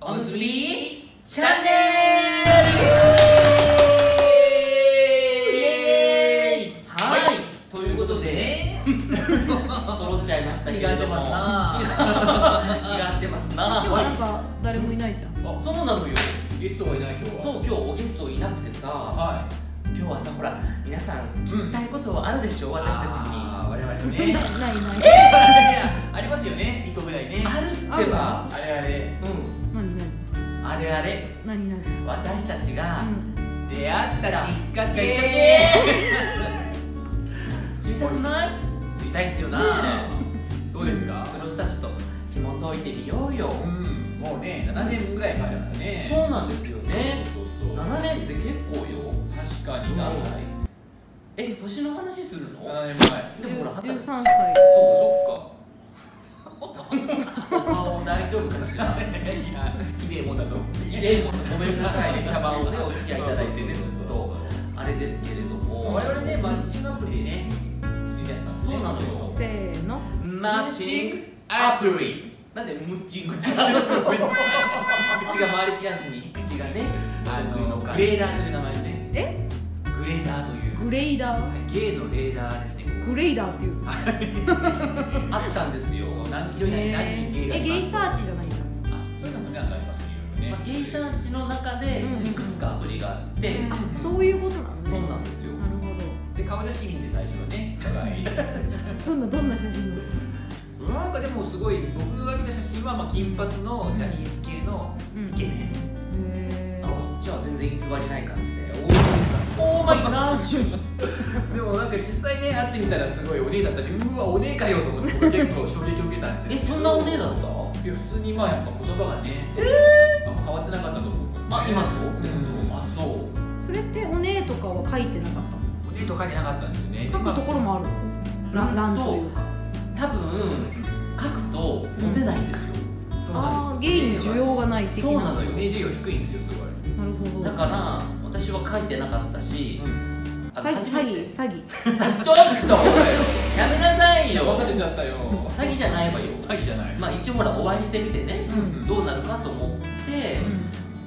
おむすびチャンネルイエーイはい。ということで。揃っちゃいましたけれども。気が合ってますな。気が合ってますな。今日はなんはか誰もいないじゃん。いそうなのよ。ゲストがいない今日は。そう今日ゲストいなくてさ。は今日はさほら皆さん聞きたいことあるでしょ、い私たちに。あー我々もないねない。いやありますよね。一個ぐらいね。あるってば。あれあれ。うんあれあれ。何何？私たちがうん。出会ったきっかけ。け。知りたくない？知りたいっすよな。ねどうですか？それをさちょっと紐解いてみようよ、うん。もうね7年ぐらい前だからね。そうなんですよね。そうそうそう。7年って結構よ。確かに何歳え年の話するの？7年前。でもほら二十十三歳。歳。そっか。お顔大丈夫かしらいや綺麗もんだと綺麗もごめんなさいね茶番をねお付き合いいただいてねずっとあれですけれども我々ねマッチングアプリでね。知り合ったんですねそうなのよ。せーの。マッチングアプリ。なんでムッチング。口が回りきらずに口がねあのグレーダーという名前でねレーダーという。グレイダー？はいゲイのレーダーですね。グレイダーっていう。あったんですよ、何キロ以内に何人ゲイがえいます。ゲイサーチじゃないんだ。あそういうのもねありますねいろいろねまあ、ゲイサーチの中でうんいくつかアプリがあって、うんあそういうことなのね。そうなんですよ。なるほで顔写真で最初はねお互いど。どんなどんな写真載せたなんかでもすごい僕が見た写真はまあ金髪のジャニーズ系のうんイケメン。へあじゃあ全然偽りない感じかオーマイガーシュでもなんか実際ね会ってみたらすごいお姉だったりうわお姉かよと思って僕結構衝撃を受けたんで。えそんなお姉だった？いや普通にまあやっぱ言葉がねあんま変わってなかったと思う。あ今と、うん。あそう。それってお姉とかは書いてなかったお姉と書いてなかったんですよね。書くところもある？のラランというか。多分書くとモテないんですよ、そうなんですゲイに需要がない的な。そうなのよ。イメージが低いんですよすごい。なるほど。だから私は書いてなかったし、あの詐欺詐初めて。欺詐欺。さちょっとやめなさいよ。騙されちゃったよ詐欺じゃないわよ。詐欺じゃない。まあ一応ほらお会いしてみてね、うん。どうなるかと思って、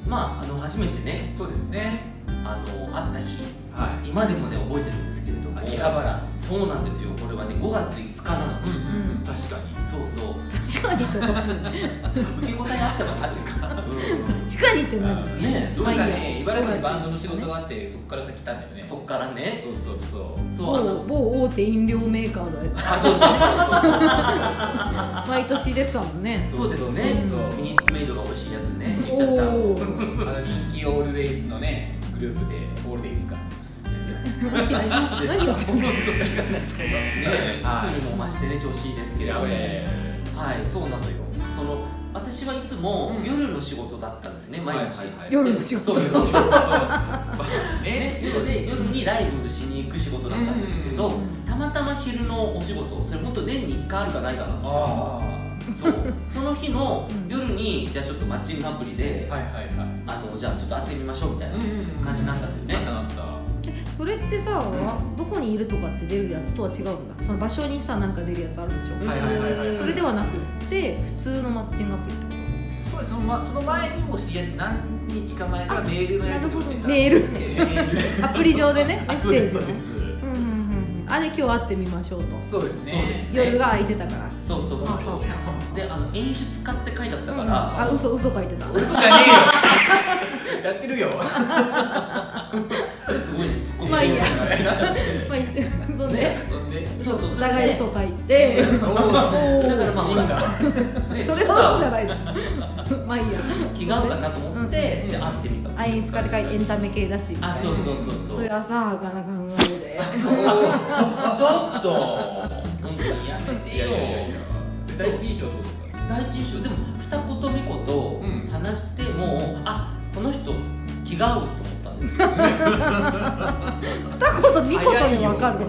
まああの初めてねそうですね。あの会った日。はい。今でもね覚えてるんですけれども。秋葉原そうなんですよ。これはね5月5日なの、うんうん確かに。そうそう。確かにっておかしい受け答えあってますあってか う確かにって何んね。どうかねや茨城にバンドの仕事があってそこから来たんだよね。そっからね。そうそうそう。某そう某大手飲料メーカーの あそうそう毎年出てたもんね。そうですね。そうそうそうミニッツメイドが美味しいやつね。言っちゃった。人気オールデイズのねグループでオールデイズか大丈夫です何言ってんのねえはい。いつにも増してね調子いいですけれどはいそうなのよ。その私はいつもうん。夜の仕事だったんですね毎日、夜の仕事。そう 夜の仕事。ね。ね夜で夜にライブしに行く仕事だったんですけど、うん。たまたま昼のお仕事それ本当年に1回あるかないかなんですよ。あそう。その日のうん。夜にじゃあちょっとマッチングアプリで、あのじゃあちょっと会ってみましょうみたいな感じになったんだよね、なったなったそれってさ、うどこにいるとかって出るやつとは違うんだ。その場所にさなんか出るやつあるでしょ、はいはいはいはいそれではなくって普通のマッチングアプリってこそうです。その,、ま、その前にも知り合って何日か前からメールのやり取してた。メール。とアプリ上でね メッセージをそうですうんうんうんうん。あで今日会ってみましょうと。そうですね。ね夜が空いてたから。そうそうそうそう。であの演出家って書いてあったかうん。ら、あ嘘嘘書いてた。嘘じゃねえよ。やってるよ すごいねそこまあいいやまあいいそんでそんでそうそうそれ長いで嘘書いておだからまあほらねそれは嘘じゃないでしょまあいいや気が合うかなと思って、で会ってみたあいつかって書いてエンタメ系だしあそうそうそうそうそういう浅はかな考えでちょっと本当にやめてよ第一印象どうですか第一印象でも二言三言話しても、あこの人気が合うとですよ二言三言でわかる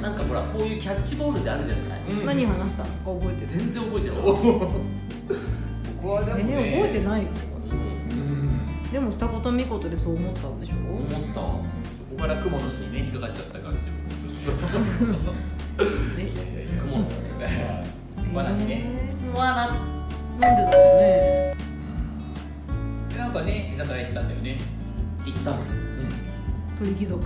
なんかほらこういうキャッチボールであるじゃない、うん。何話した？のか覚えてる？全然覚えてない、僕はでもえね覚えてないの？うん。うんでも二言三言でそう思ったんでしょ？思った？そこからクモの巣にね引っかかっちゃった感じで僕ちょっと。え いやいやいやクモの巣 罠にね。わななんでだろうね。なんかね居酒屋行ったんだよね行ったの鳥貴族。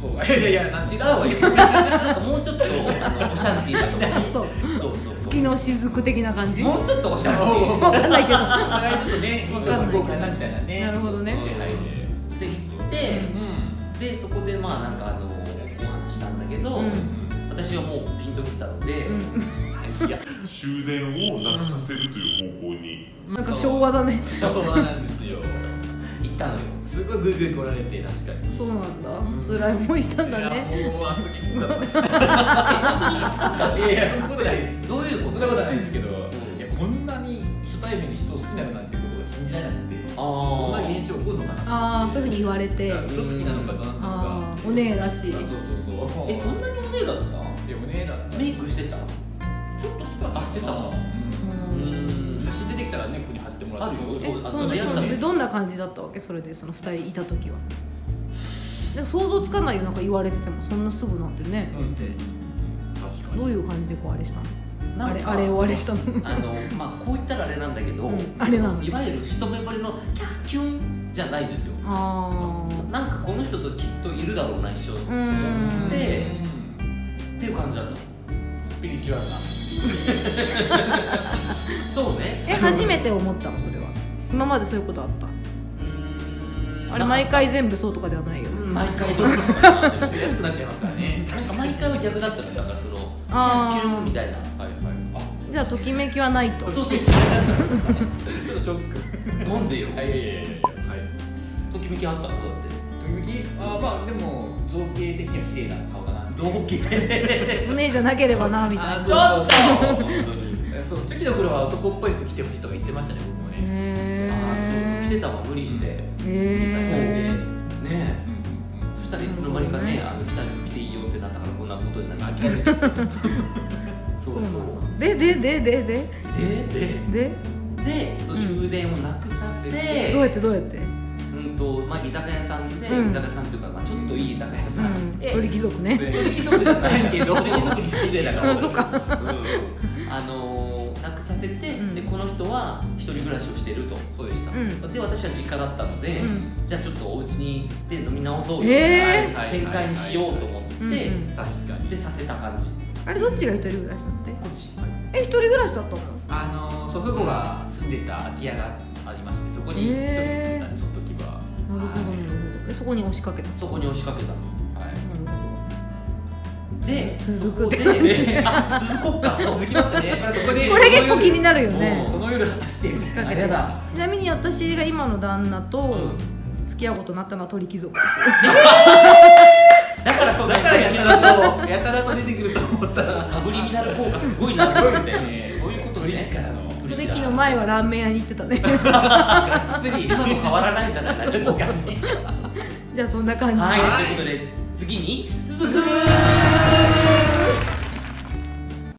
そう。いやいやいやな違うわよ。なんかもうちょっとあのオシャンティーだと思う そう。そうそうそう。月の雫的な感じ？もうちょっとオシャンティー。わかんないけど。お互いちょっとねいいとこ行こうかなみたいなね。なるほどね。はいはいで行って、うでそこでまあなんかあのお話したんだけど、うん。私はもうピンときてたので、うん。んいや。終電をなくさせるという方向に。なんか昭和だね。そうなんですよ。行ったのよグイグイ来られて確かに。そうなんだ。辛い思いしたんだね。いやもうあの時きつかった。いやいやそんなことないどういうこと？そんなことはないですけど、ん。いやこんなに初対面に人を好きになるなんてことが信じられなくてあそんなー現象起こるのかなああそういうふうに言われて。嘘つきなのかどうなのあかーお姉だし。そうそうそう。えそんなにお姉だった？いやお姉だった。メイクしてた？ちょっとしてたあしてたうんたらねここに貼ってもらってあどんな感じだったわけ？それでその二人いた時は。想像つかないよなんか言われててもそんなすぐなんてね。うん。確かどういう感じでこうあれしたの？あれあれをあれしたの？あのまあこう言ったらあれなんだけど、うん。あれなのいわゆる一目惚れのキャーキュンじゃないんですよ。あなんかこの人ときっといるだろうな一緒ーうーん。でうんっていう感じだったピリチュアルな。そうね。え初めて思ったのそれは。今までそういうことあった？うーん。あれ毎回全部そうとかではないようん毎回どうかなって思って安くなっちゃいますからね。なんか毎回は逆だったのよだからそのキあー。ャーキュンみたいな。はいはい。あ。じゃあときめきはないと。そうそう。ちょっとショック。なんでよ。はいいやいやいやいや。はい。ときめきあったの？だって。ときめき？あまあでも造形的には綺麗な顔だな。造形。お姉じゃなければなみたいな。あちょっと。そう本当にそう初期の頃は男っぽい服着てほしいとか言ってましたね僕もねへああそう。そう。来てたたわ無理してへそう。えねえそしたらいつの間にかねあの来た服着ていいよってなったからこんなことになって諦めそう。そう。でででででででででそう。う。ん終電をなくさせどう。やってどう。やってう。んとまあ居酒屋さんで、う。ん居酒屋さんという。か、まあ、ちょっといい居酒屋さんうん。で、鳥貴族ね。鳥貴族じゃないけど。鳥貴族に失礼だから。あそっか。うんあのー、なくさせて、うん。でこの人は一人暮らしをしていると。そうでしたうん。で私は実家だったので、うん。じゃあちょっとお家に行って飲み直そうよ、えー。展開にしようと思って、確かに。でさせた感じ。あれどっちが一人暮らしだってこっち。え一人暮らしだったの？あの祖父母が住んでた空き家がありましてそこに一人で住んでたんでその時は。なるほどなるほどでそこに押しかけた。そこに押しかけたの。はい。なるほで続くであ続こっか。続きましたね。そこれ結構気になるよもねうその夜果たして仕掛けだ。ちなみに私が今の旦那とうん。付き合うことになったのは鳥貴族です。だからそうだからやたらとやたらと出てくると思ったら。サブリミナル効果すごいな。すごいですね。そういうことね。からのそれの前はラーメン屋に行ってたね。次今と変わらないじゃない。ですかじゃあそんな感じで。はい。ということで次に続く。続く